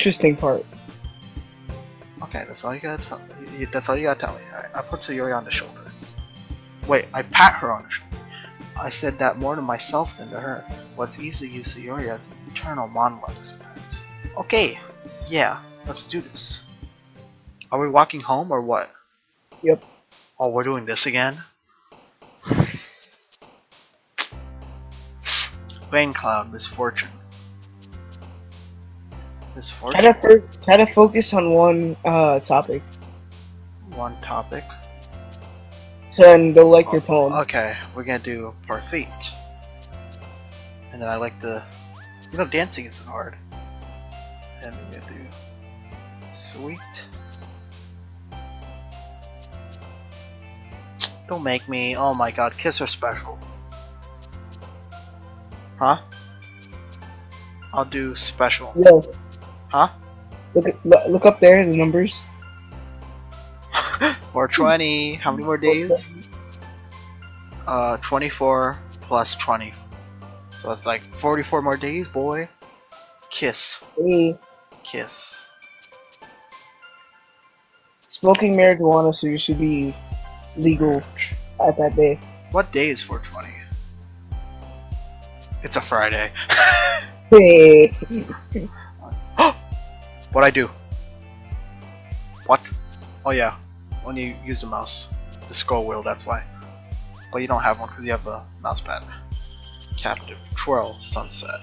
interesting part. Okay, that's all you gotta tell. you- That's all you gotta tell me. I put Sayori on the shoulder. Wait, I pat her on the shoulder. I said that more to myself than to her. What's easy to use Sayori as an eternal monologue sometimes. Okay, yeah, let's do this. Are we walking home or what? Yep. Oh, we're doing this again? Rain cloud, misfortune. Misfortune? Try to, fo- try to focus on one uh, topic, One topic. so then they'll like your poem. Okay, we're gonna do Parfait. And then I like the. You know, dancing isn't hard. And we're gonna do. Sweet. Don't make me. Oh my god, kiss her special. Huh? I'll do special. Yo, Huh? look, look look up there the numbers. 420. How many more days? Uh, 24 plus 20. So it's like 44 more days, boy. Kiss. Hey, Kiss. smoking marijuana, so you should be legal at that day. What day is 420? It's a Friday. Hey, what I do? What? Oh yeah, when you use the mouse, the scroll wheel. That's why. But you don't have one because you have a mouse pad. Captive twirl sunset.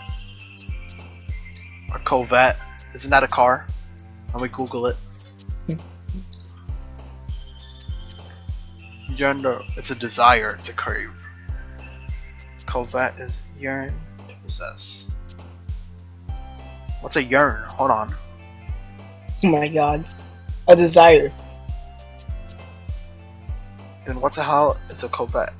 A Corvette. Isn't that a car? Let me Google it. Yearn. It's a desire. It's a crave. Corvette is yearn to possess. What's a yearn? Hold on. oh my god, a desire. Then what the hell is a Corvette?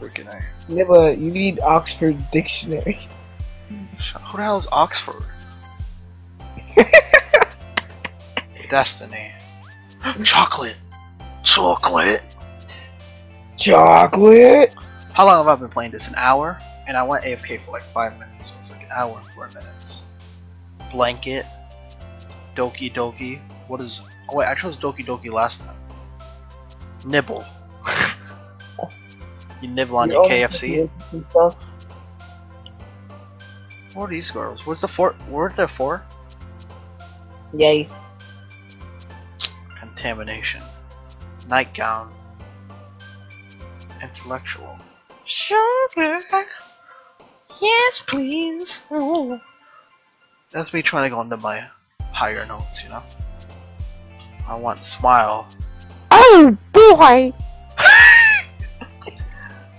Freaking A. Yeah, but you need Oxford Dictionary. Who the hell is Oxford? Destiny. Chocolate. Chocolate. Chocolate. How long have I been playing this? An hour? And I went AFK for like five minutes, so it's like an hour and four minutes. Blanket. Doki Doki. What is. Oh wait, I chose Doki Doki last time. Nibble. you nibble on your KFC? And. What are these girls? What's the four? Where are there four? Yay. Contamination. Nightgown. Intellectual. Sugar. Yes, please. Ooh. That's me trying to go into my higher notes, you know? I want smile. Oh boy.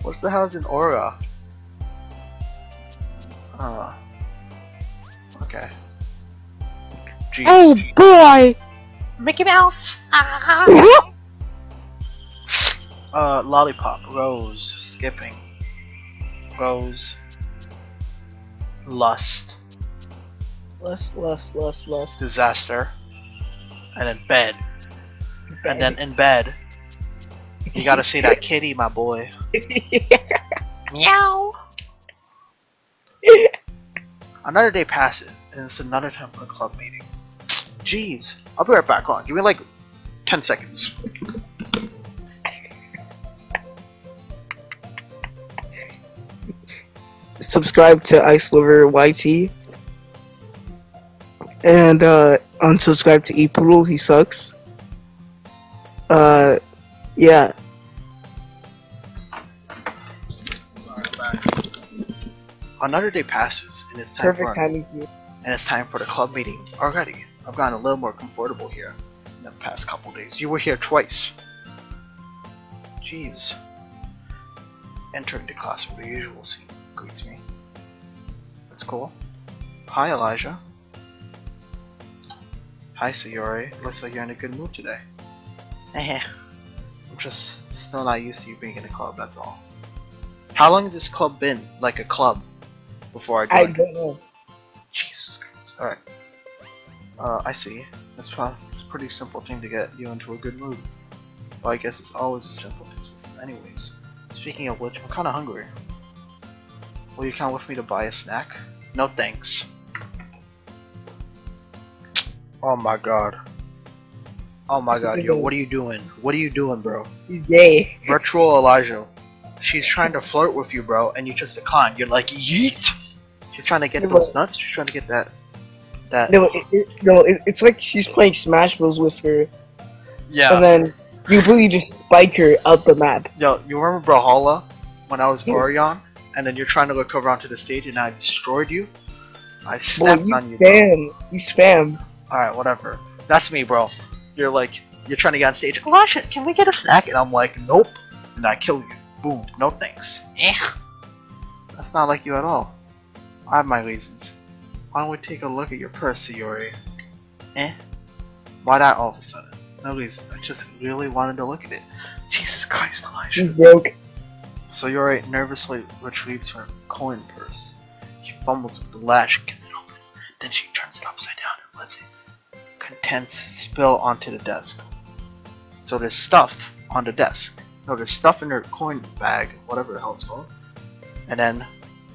What the hell is an aura? Uh. Okay. Jeez. Oh boy. Mickey Mouse. Uh, lollipop, rose, skipping, rose, lust, Less, less, less, less. disaster, and then bed. And then in bed, you gotta see that kitty, my boy. Meow. Another day passes, and it's another time for a club meeting. Jeez, I'll be right back on. Give me like 10 seconds. Subscribe to Ice Lover YT. And uh unsubscribe to E Poodle, he sucks. Uh yeah. Another day passes, and it's time Perfect for timing and it's time for the club meeting already. I've gotten a little more comfortable here in the past couple days. You were here twice. Jeez. Entering the classroom, the usual scene greets me. That's cool. Hi, Elijah. Hi, Sayori. Looks like you're in a good mood today. Eh. I'm just still not used to you being in a club, that's all. How long has this club been like a club before I joined? I joined? don't know. Jesus Christ. Alright. Uh, I see. That's probably it's a pretty simple thing to get you into a good mood. Well, I guess it's always a simple thing. Anyways, speaking of which, I'm kinda hungry. Will you come with me to buy a snack? No thanks. Oh my god. Oh my god, yo, what are you doing? What are you doing, bro? He's gay. Virtual Elijah. She's trying to flirt with you, bro, and you just decline. You're like, yeet! She's trying to get Yeah, those nuts. She's trying to get that. That. No, it, it, no, it, it's like she's playing Smash Bros with her, yeah. and then you really just spike her out the map. Yo, you remember Brawlhalla when I was Yeah. Orion, and then you're trying to look over onto the stage, and I destroyed you. I Boy, snapped you on you. Bro. spam. You spam. All right, whatever. That's me, bro. You're like, you're trying to get on stage. Elijah, can we get a snack? And I'm like, nope. And I kill you. Boom. No thanks. Eh. That's not like you at all. I have my reasons. Why don't we take a look at your purse, Sayori? Eh? Why that all of a sudden? No reason. I just really wanted to look at it. Jesus Christ, Elijah. She's broke. Sayori nervously retrieves her coin purse. She fumbles with the latch and gets it open. Then she turns it upside down and lets it contents spill onto the desk. So there's stuff on the desk. No, there's stuff in her coin bag, whatever the hell it's called. And then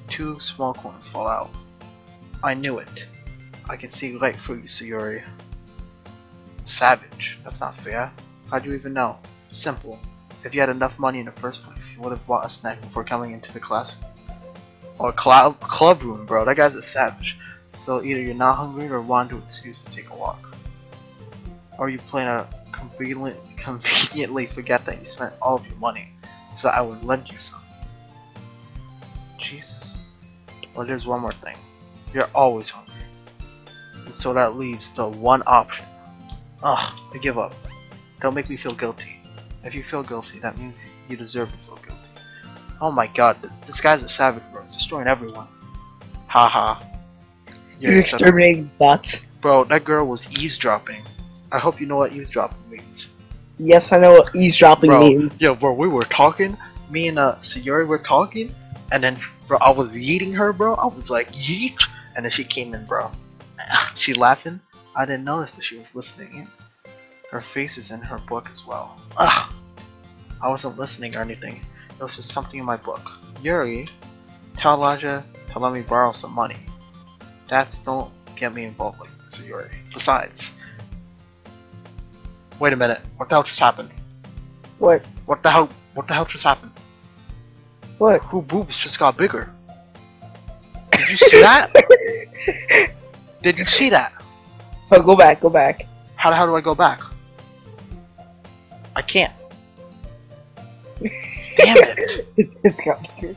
two small coins fall out. I knew it. I can see right through you, Sayori. Savage. That's not fair. How'd you even know? Simple. If you had enough money in the first place, you would have bought a snack before coming into the class. Or club club room, bro. That guy's a savage. So either you're not hungry or want an excuse to take a walk. Or you plan to convenient, conveniently forget that you spent all of your money, so I would lend you some. Jesus. Well, there's one more thing. You're always hungry. And so that leaves the one option. Ugh, I give up. Don't make me feel guilty. If you feel guilty, that means you deserve to feel guilty. Oh my god, this guy's a savage, bro. He's destroying everyone. Haha. You're He's exterminating bots. Bro, that girl was eavesdropping. I hope you know what eavesdropping means. Yes, I know what eavesdropping Bro, means. yeah, bro, we were talking. Me and uh, Sayori were talking, and then, bro, I was yeeting her, bro. I was like, yeet, and then she came in, bro. she laughing. I didn't notice that she was listening in. Her face is in her book as well. Ugh. I wasn't listening or anything. It was just something in my book. Yuri, tell Elijah to let me borrow some money. That's don't get me involved like this, Yuri. Besides, wait a minute. What the hell just happened? What? What the hell? What the hell just happened? What? Who boobs just got bigger? Did you see that? Did you see that? Oh, go back, go back. How the hell do I go back? I can't. Damn it! it's got bigger.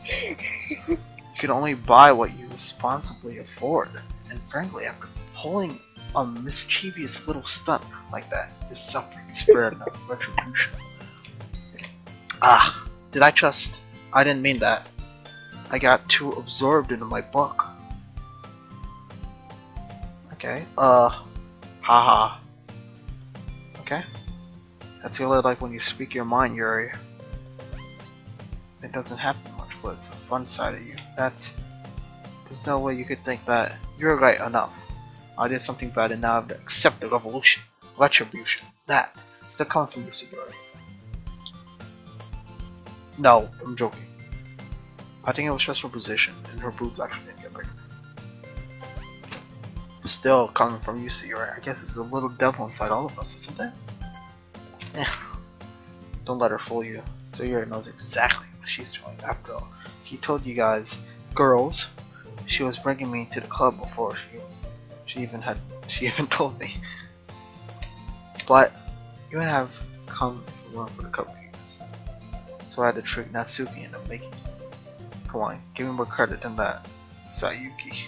You can only buy what you responsibly afford. And frankly, after pulling a mischievous little stunt like that, is suffering spirit of retribution. Ah, did I just? I didn't mean that. I got too absorbed into my book. Okay, uh, haha. Okay. That's really like when you speak your mind, Yuri. It doesn't happen much, but it's a fun side of you. That's. There's no way you could think that you're right enough. I did something bad and now I have to accept the revolution. Retribution. That. Still coming from you, Siguri. No, I'm joking. I think it was just her position, and her boobs actually didn't get bigger. Still coming from you, Siguri. I guess it's a little devil inside all of us, isn't it? Yeah. Don't let her fool you. Siguri knows exactly what she's doing. After all, he told you guys, girls, she was bringing me to the club before she she even had she even told me. But you would have come if it weren't for the cupcakes. So I had to trick Natsuki into making it. Come on, give me more credit than that. Sayuki.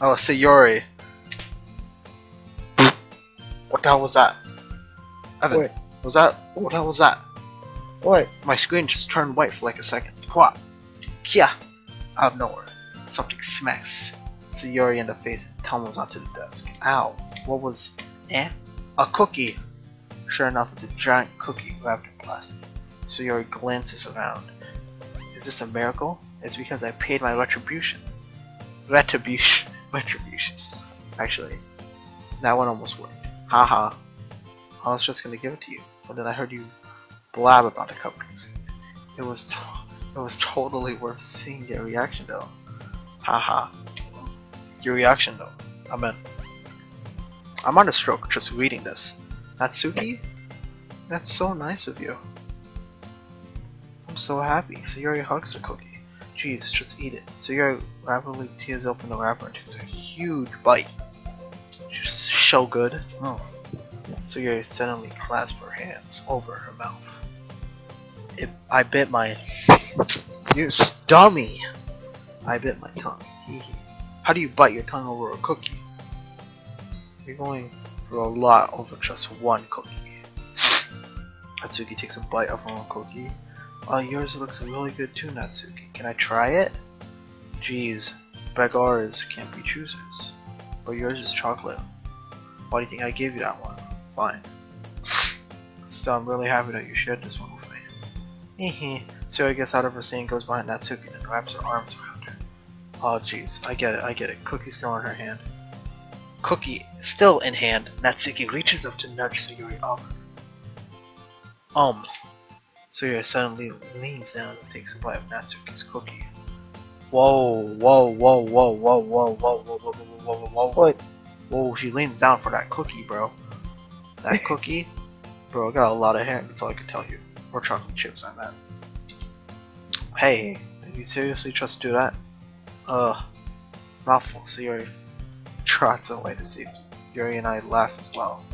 Oh, Sayori. What the hell was that? Evan, What? was that what the hell was that? What? My screen just turned white for like a second. What? Yeah. Out of nowhere. Something smacks Sayori in the face and tumbles onto the desk. Ow. What was eh? A cookie. Sure enough, it's a giant cookie wrapped in plastic. Sayori glances around. Is this a miracle? It's because I paid my retribution. Retribution. Retribution. Actually, that one almost worked. Haha. I was just gonna give it to you, but then I heard you blab about the cupcakes. It was it was totally worth seeing their reaction though. Haha. Your reaction though. I mean, I'm on a stroke just reading this. Natsuki? That's so nice of you. I'm so happy. Sayori hugs the cookie. Jeez, just eat it. So Sayori rapidly tears open the wrapper and takes a huge bite. Just so good. Oh. Sayori suddenly clasps her hands over her mouth. It, I bit my... You dummy! I bit my tongue. How do you bite your tongue over a cookie? You're going for a lot over just one cookie. Natsuki takes a bite of her own cookie. Oh, yours looks really good too, Natsuki. Can I try it? Jeez, beggars can't be choosers. But yours is chocolate. Why do you think I gave you that one? Fine. Still, I'm really happy that you shared this one with me. I gets out of her scene, goes behind Natsuki, and wraps her arms around her. Oh jeez, I get it, I get it. Cookie still in her hand. Cookie still in hand, Natsuki reaches up to nudge Sayori off. Um. Sayori suddenly leans down and takes a bite of Natsuki's cookie. Whoa, whoa, whoa, whoa, whoa, whoa, whoa, whoa, whoa, whoa, whoa, whoa, whoa. What? Whoa, she leans down for that cookie, bro. That cookie? Bro, got a lot of hair, that's all I can tell you. Or chocolate chips, I meant. Hey, did you seriously just do that? Ugh. Mouthful, Sayori trots away to see Yuri and I laugh as well.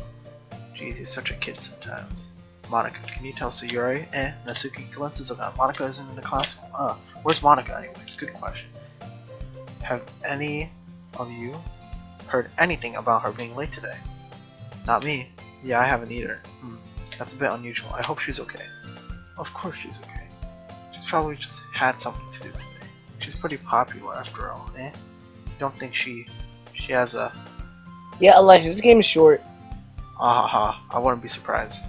Jeez, he's such a kid sometimes. Monika, can you tell Sayori? Eh, Natsuki glances around. Monika isn't in the classroom. Uh, where's Monika anyways? Good question. Have any of you heard anything about her being late today? Not me. Yeah, I haven't either. Hmm, that's a bit unusual. I hope she's okay. Of course she's okay. Probably just had something to do today. She's pretty popular after all, eh? Don't think she she has a Yeah, Elijah, this game is short. ah ha ha. I wouldn't be surprised.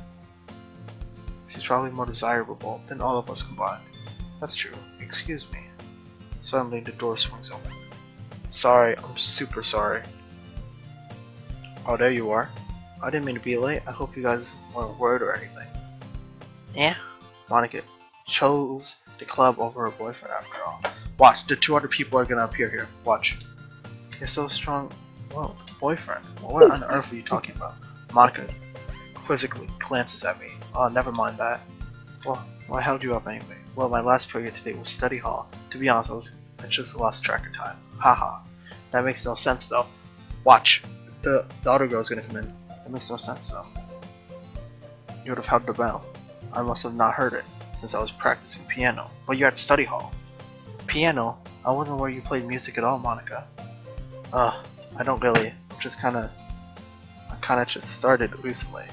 She's probably more desirable than all of us combined. That's true. Excuse me. Suddenly the door swings open. Sorry, I'm super sorry. Oh, there you are. I didn't mean to be late. I hope you guys weren't worried or anything. Yeah, Monika chose the club over her boyfriend after all. Watch, the 200 people are gonna appear here. Watch. You're so strong. Whoa, boyfriend. What on earth are you talking about? Monika quizzically glances at me. Oh, never mind that. Well, why held you up anyway? Well, my last period today was study hall. To be honest, I was I just lost track of time. Haha. That makes no sense though. Watch. The, the other girl's gonna come in. That makes no sense though. You would have held the bell. I must have not heard it, since I was practicing piano. But you're at study hall. Piano? I wasn't where you played music at all, Monika. Ugh, I don't really. Just kinda... I kinda just started recently.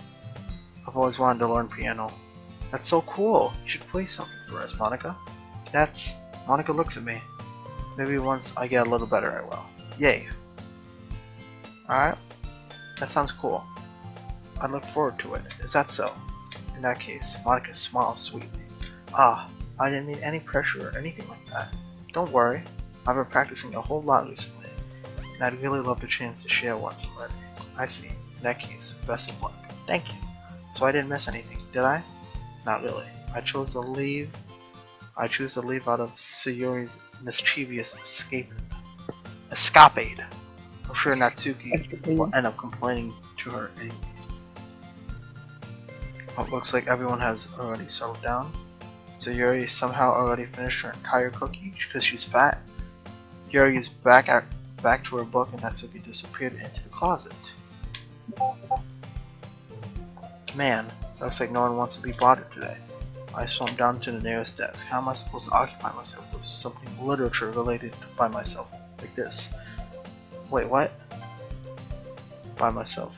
I've always wanted to learn piano. That's so cool! You should play something for us, Monika. That's... Monika looks at me. Maybe once I get a little better I will. Yay. Alright. That sounds cool. I look forward to it. Is that so? In that case, Monika smiles sweetly. Ah, I didn't mean any pressure or anything like that. Don't worry. I've been practicing a whole lot recently, and I'd really love the chance to share once already. I see. In that case, best of luck. Thank you. So I didn't miss anything, did I? Not really. I chose to leave. I choose to leave out of Sayori's mischievous escape. Escapade. I'm sure Natsuki will end up complaining to her anyway. Well, it looks like everyone has already settled down. Sayori somehow already finished her entire cookie because she's fat. Yuri is back at back to her book and Natsuki disappeared into the closet. Man, looks like no one wants to be bothered today. I swam down to the nearest desk. How am I supposed to occupy myself with something literature related by myself like this? Wait, what? By myself.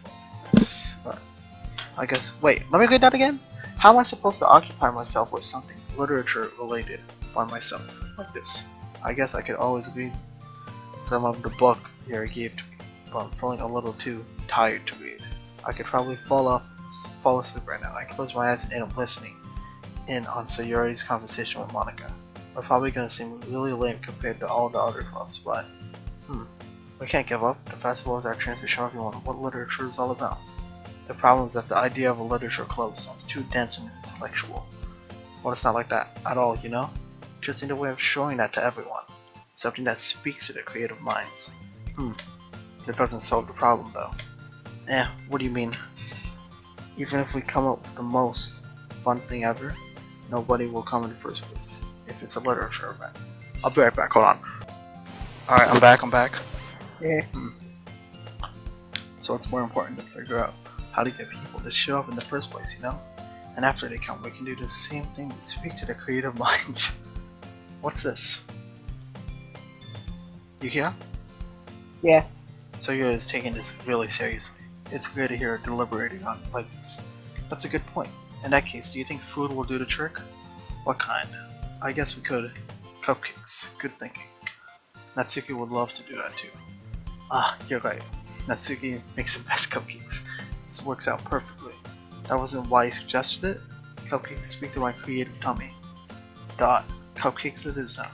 I guess. Wait, let me read that again. How am I supposed to occupy myself with something literature related by myself like this? I guess I could always read some of the book Yuri gave to me, but I'm feeling a little too tired to read. I could probably fall off, fall asleep right now. I close my eyes and end up listening in on Sayori's conversation with Monika. We're probably gonna seem really lame compared to all the other clubs, but hmm, we can't give up. The festival is our chance to show everyone what literature is all about. The problem is that the idea of a literature club sounds too dense and intellectual. Well, it's not like that at all, you know? Just in a way of showing that to everyone. Something that speaks to their creative minds. Hmm. That doesn't solve the problem though. Eh, what do you mean? Even if we come up with the most fun thing ever, nobody will come in the first place. If it's a literature event. I'll be right back, hold on. Alright, I'm back, I'm back. Yeah. Hmm. So it's more important to figure out how to get people to show up in the first place, you know? And after they come, we can do the same thing speak to the creative minds. What's this? You here? Yeah. So you're just taking this really seriously. It's good to hear deliberating on like this. That's a good point. In that case, do you think food will do the trick? What kind? I guess we could. Cupcakes. Good thinking. Natsuki would love to do that too. Ah, you're right. Natsuki makes the best cupcakes. This works out perfectly. That wasn't why you suggested it. Cupcakes speak to my creative tummy. Dot. Cupcakes it is then.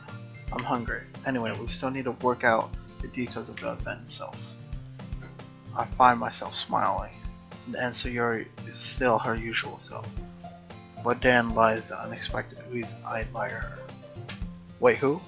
I'm hungry. Anyway, we still need to work out the details of the event itself. I find myself smiling, and Sayuri is still her usual self. But then lies the unexpected reason I admire her. Wait, who?